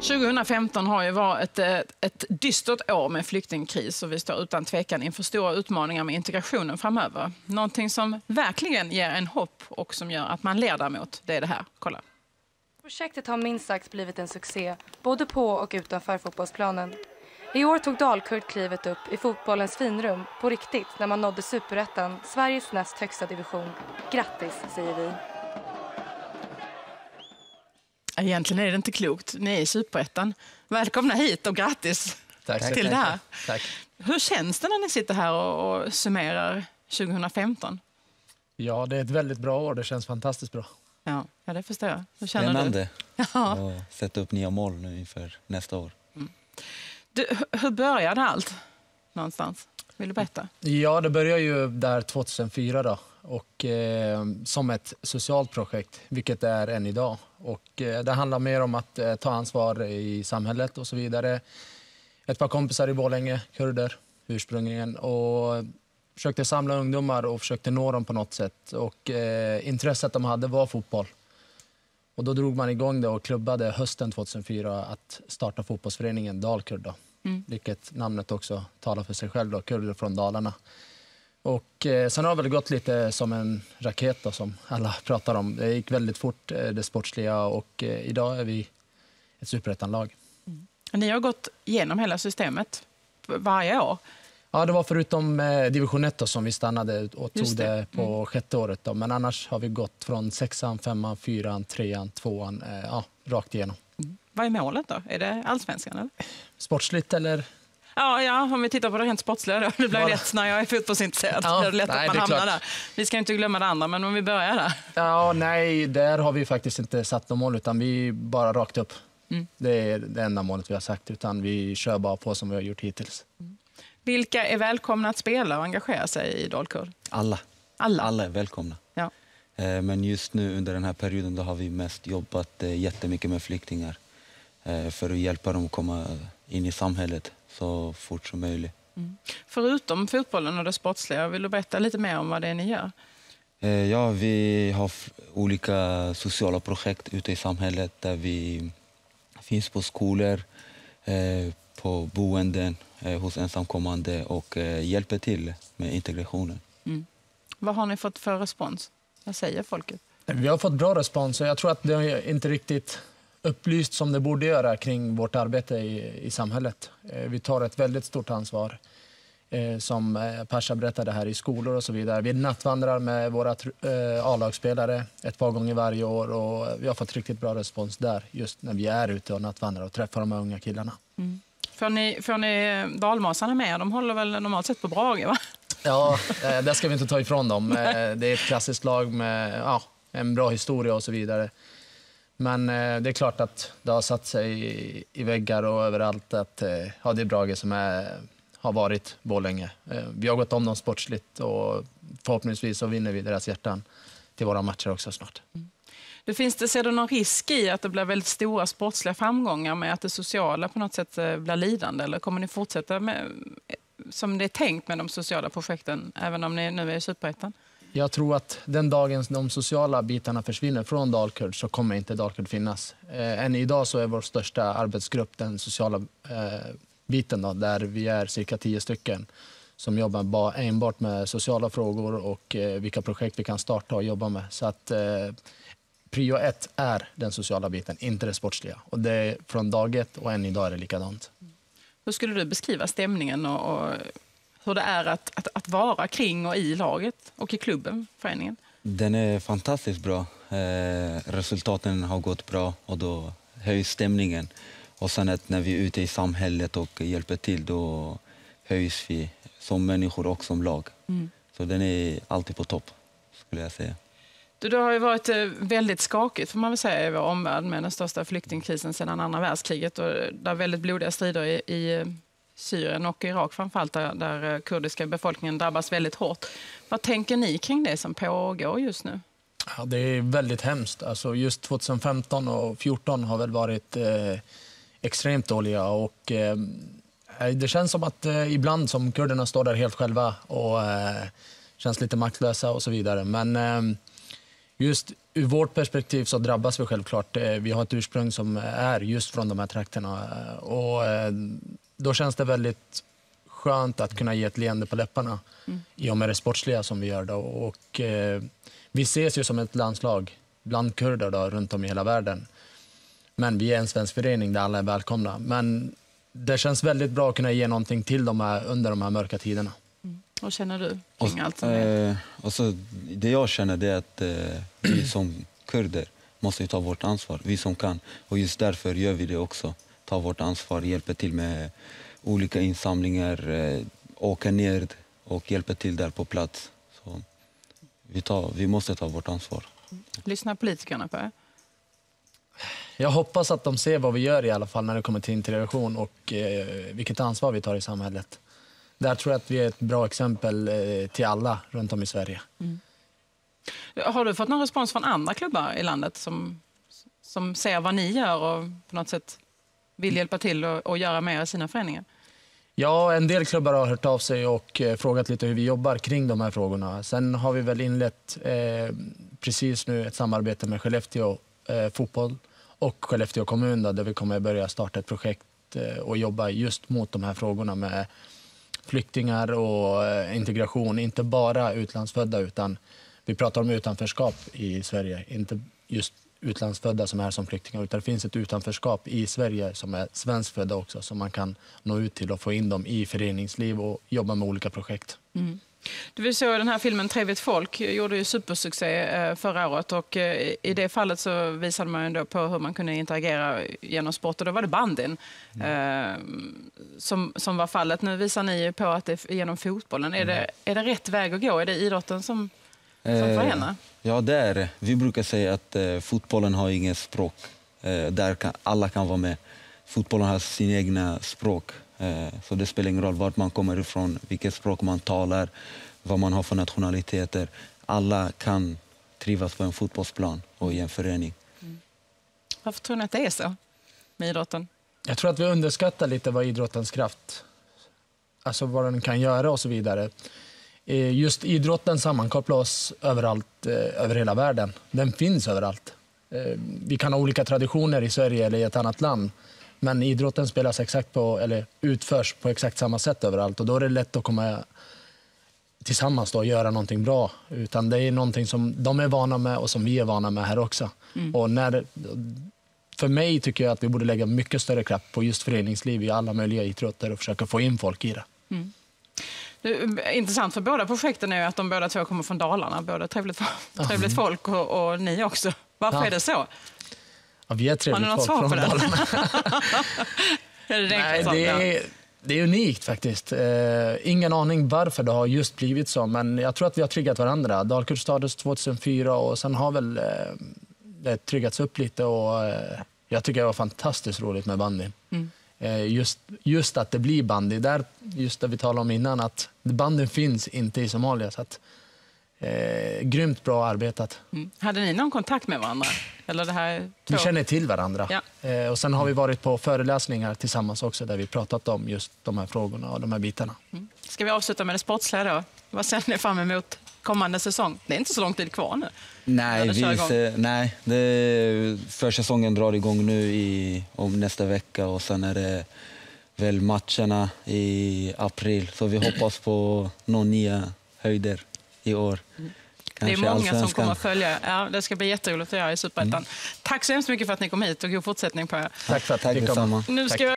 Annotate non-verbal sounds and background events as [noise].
2015 har ju varit ett, eh, ett dystert år med flyktingkris och vi står utan tvekan inför stora utmaningar med integrationen framöver. Någonting som verkligen ger en hopp och som gör att man ler däremot, det är det här. Kolla. Projektet har minst sagt blivit en succé, både på och utanför fotbollsplanen. I år tog Dalkurd klivet upp i fotbollens finrum på riktigt när man nådde superettan, Sveriges näst högsta division. Grattis, säger vi. Egentligen är det inte klokt. Ni är i superettan. Välkomna hit och grattis Tack. till det här. Tack. Hur känns det när ni sitter här och, och summerar 2015? Ja, det är ett väldigt bra år. Det känns fantastiskt bra. Ja, ja det förstår jag. Hur känner Spännande du? [laughs] Ja. att sätta upp nya mål nu inför nästa år. Du, hu- hur började allt någonstans? Vill du berätta? Ja, det började ju där 2004 då, och, eh, som ett socialt projekt, vilket det är än idag. Och, eh, det handlar mer om att eh, ta ansvar i samhället och så vidare. Ett par kompisar i Borlänge, kurder ursprungligen, och försökte samla ungdomar och försökte nå dem på något sätt. Och, eh, intresset de hade var fotboll. Och då drog man igång det och klubbade hösten 2004 att starta fotbollsföreningen Dalkurd. Då. Mm. Vilket namnet också talar för sig själv, då, kurder från Dalarna. Och, eh, sen har det väl gått lite som en raket då, som alla [laughs] pratar om. Det gick väldigt fort, eh, det sportsliga, och eh, idag är vi ett superettanlag. Ni har gått igenom hela systemet varje år. Ja, det var förutom eh, division 1 då, som vi stannade och tog det. det, på sjätte året. Då. Men annars har vi gått från sexan, femman, fyran, trean, tvåan, ja, rakt igenom. Vad är målet då? Är det allsvenskan? Eller? Sportsligt eller? Ja, ja, om vi tittar på det rent sportsliga. Då. Det blir lätt när jag är fotbollsintresserad. Ja, det är lätt nej, att det man är hamnar klart. där. Vi ska inte glömma det andra, men om vi börjar där. Ja, nej, där har vi faktiskt inte satt något mål, utan vi bara rakt upp. Mm. Det är det enda målet vi har sagt, utan vi kör bara på som vi har gjort hittills. Vilka är välkomna att spela och engagera sig i Dalkurd? Alla, Alla? alla är välkomna. Ja. Eh, Men just nu under den här perioden då har vi mest jobbat eh, jättemycket med flyktingar eh, för att hjälpa dem att komma in i samhället så fort som möjligt. Förutom fotbollen och det sportsliga, vill du berätta lite mer om vad det är ni gör? Eh, Ja, vi har olika sociala projekt ute i samhället där vi finns på skolor, eh, på boenden eh, hos ensamkommande och hjälper till med integrationen. Vad har ni fått för respons? Vad säger folket? Vi har fått bra respons och jag tror att det är inte riktigt upplyst som det borde göra kring vårt arbete i, i samhället. Eh, Vi tar ett väldigt stort ansvar. Eh, Som eh, Pasha berättade här i skolor och så vidare. Vi nattvandrar med våra A-lagsspelare ett par gånger varje år och vi har fått riktigt bra respons där just när vi är ute och nattvandrar och träffar de här unga killarna. Får ni, får ni dalmasarna med? De håller väl normalt sett på Brage? Va? Ja, det ska vi inte ta ifrån dem. Det är ett klassiskt lag med ja, en bra historia och så vidare. Men eh, det är klart att det har satt sig i, i väggar och överallt att eh, ja, det är Brage som är, har varit Borlänge. Eh, Vi har gått om dem sportsligt och förhoppningsvis så vinner vi deras hjärtan till våra matcher också snart. Mm. Det finns det, ser du någon risk i att det blir väldigt stora sportsliga framgångar med att det sociala på något sätt eh, blir lidande? Eller kommer ni fortsätta med, eh, som det är tänkt med de sociala projekten, även om ni nu är i Superettan? Jag tror att den dagen de sociala bitarna försvinner från Dalkurd så kommer inte Dalkurd finnas. Eh, än idag så är vår största arbetsgrupp den sociala eh, biten då, där vi är cirka tio stycken som jobbar enbart med sociala frågor och eh, vilka projekt vi kan starta och jobba med. Så att eh, prio ett är den sociala biten, inte det sportsliga. Och det är från dag ett och än idag är det likadant. Hur skulle du beskriva stämningen och, och hur det är att, att, att vara kring och i laget och i klubben, föreningen? Den är fantastiskt bra. Eh, resultaten har gått bra och då höjs stämningen. Och sen att när vi är ute i samhället och hjälper till då höjs vi som människor och som lag. Så den är alltid på topp, skulle jag säga. Du, det har ju varit eh, väldigt skakigt får man väl säga, i vår omvärld med den största flyktingkrisen sedan andra världskriget. Och där väldigt blodiga strider i, i eh, Syrien och Irak framförallt, där, där eh, kurdiska befolkningen drabbas väldigt hårt. Vad tänker ni kring det som pågår just nu? Ja, det är väldigt hemskt. Alltså just 2015 och 2014 har väl varit eh, extremt dåliga. Och, eh, eh, det känns som att eh, ibland som kurderna står där helt själva och eh, känns lite maktlösa och så vidare. Men eh, just ur vårt perspektiv så drabbas vi självklart. Eh, vi har ett ursprung som är just från de här trakterna. Och eh, då känns det väldigt skönt att kunna ge ett leende på läpparna mm. i och med det sportsliga som vi gör. Då. Och, eh, vi ses ju som ett landslag bland kurder då, runt om i hela världen. Men vi är en svensk förening där alla är välkomna. Men det känns väldigt bra att kunna ge någonting till dem här, under de här mörka tiderna. Mm. Vad känner du kring och, allt som är? Eh, alltså, det jag känner är att eh, vi som kurder måste ta vårt ansvar, vi som kan. Och just därför gör vi det också. Tar vårt ansvar, hjälper till med olika insamlingar, eh, åker ner och hjälper till där på plats. Så vi, tar, vi måste ta vårt ansvar. Lyssnar politikerna på er? Jag hoppas att de ser vad vi gör i alla fall när det kommer till integration och eh, vilket ansvar vi tar i samhället. Där tror jag att vi är ett bra exempel eh, till alla runt om i Sverige. Mm. Har du fått någon respons från andra klubbar i landet som, som ser vad ni gör och på något sätt vill hjälpa till och, och göra mer i sina föreningar? Ja, en del klubbar har hört av sig och eh, frågat lite hur vi jobbar kring de här frågorna. Sen har vi väl inlett eh, precis nu ett samarbete med Skellefteå eh, fotboll och Skellefteå kommun då, där vi kommer börja starta ett projekt eh, och jobba just mot de här frågorna med flyktingar och eh, integration. Inte bara utlandsfödda utan vi pratar om utanförskap i Sverige. Inte just utlandsfödda som är som flyktingar utan det finns ett utanförskap i Sverige som är svenskfödda också som man kan nå ut till och få in dem i föreningsliv och jobba med olika projekt. Mm. Du såg den här filmen Trevligt folk, gjorde ju supersuccé eh, förra året och eh, i det fallet så visade man ju på hur man kunde interagera genom sport och då var det bandin mm. Eh, som, som var fallet. Nu visar ni på att det är genom fotbollen. Är, det, mm. är det rätt väg att gå? Är det idrotten som, som förenar? Ja, det är det. Vi brukar säga att fotbollen har inget språk. där kan, alla kan vara med. Fotbollen har sin egna språk. Eh, så det spelar ingen roll vart man kommer ifrån, vilket språk man talar, vad man har för nationaliteter. Alla kan trivas på en fotbollsplan och i en förening. Mm. Varför tror ni att det är så med idrotten? Jag tror att vi underskattar lite vad idrottens kraft, alltså vad den kan göra och så vidare. Eh, just idrotten sammankopplar oss överallt, eh, över hela världen. Den finns överallt. Vi kan ha olika traditioner i Sverige eller i ett annat land. Men idrotten spelas exakt på, eller utförs på exakt samma sätt överallt och då är det lätt att komma tillsammans då och göra någonting bra. Utan det är någonting som de är vana med och som vi är vana med här också. Mm. Och när, för mig tycker jag att vi borde lägga mycket större kraft på just föreningsliv i alla möjliga idrotter och försöka få in folk i det. Mm. Det intressant för båda projekten är att de båda två kommer från Dalarna. Både Trevligt, trevligt folk och, och ni också. Varför ja. är det så? Ja, vi är trevligt Har ni något svar på det? [laughs] det, Nej, det, är, det är unikt faktiskt. Eh, ingen aning varför det har just blivit så, men jag tror att vi har triggat varandra. Dalkurd startades 2004 och sen har väl eh, det tryggats upp lite och eh, jag tycker det var fantastiskt roligt med bandy. Mm. Eh, just, just att det blir bandy, där, just det vi talade om innan, att bandyn finns inte i Somalia. Så att, Eh, grymt bra arbetat. Mm. Hade ni någon kontakt med varandra? Eller det här vi känner till varandra. Ja. Eh, och sen har vi varit på föreläsningar tillsammans också där vi pratat om just de här frågorna och de här bitarna. Mm. Ska vi avsluta med det sportsliga då? Vad ser ni fram emot kommande säsong? Det är inte så lång tid kvar nu. Nej, vi ser, nej det, försäsongen drar igång nu i, om nästa vecka och sen är det väl matcherna i april. Så vi hoppas på några nya höjder i år. Mm. Det är många som kommer att följa. Ja, det ska bli jätteroligt att göra i Superettan. Mm. Tack så hemskt mycket för att ni kom hit och god fortsättning på er. Tack för att ni kom. Nu ska